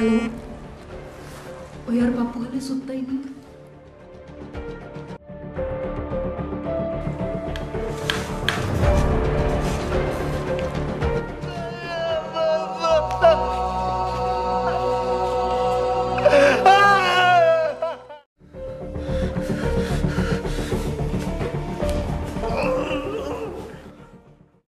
हेलो ओ यार बापू हले सुत्ता ही नहीं